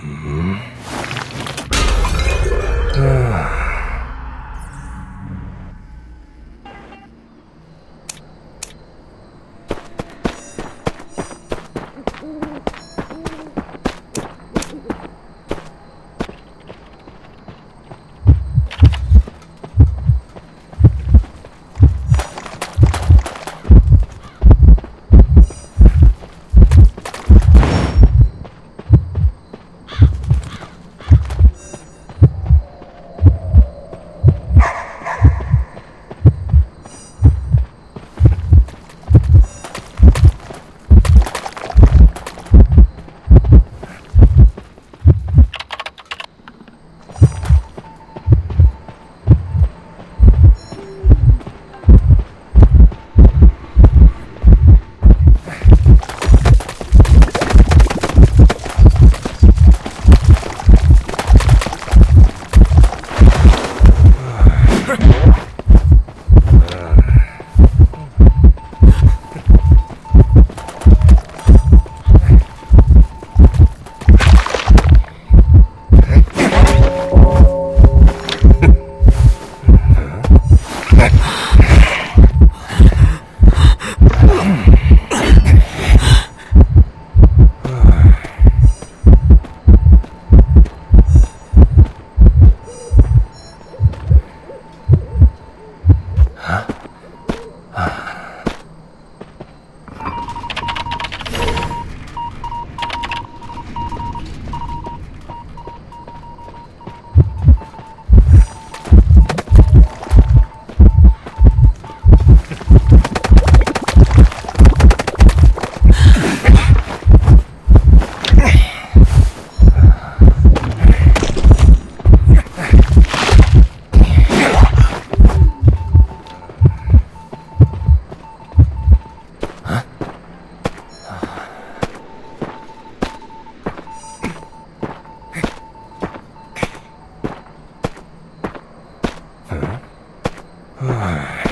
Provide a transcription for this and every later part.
Mm-hmm. 唉。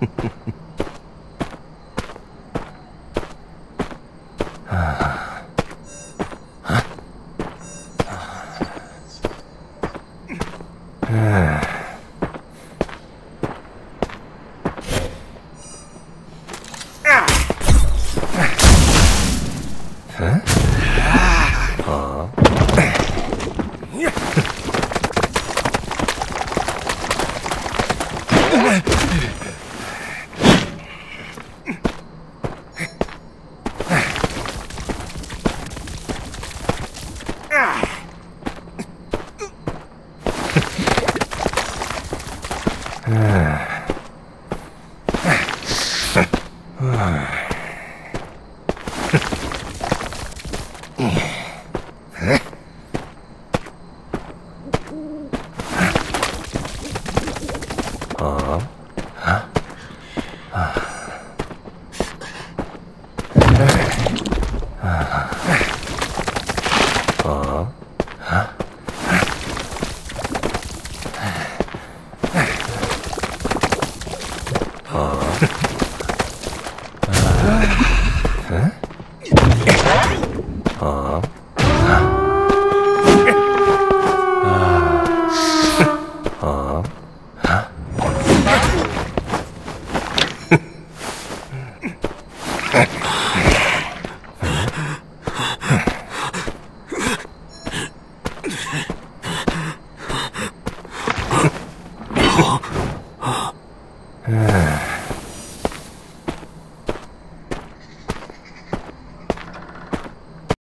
huh? Yeah. 啊啊！哈哈！哼！嗯哼！哎！嗯！哼！哼！哼！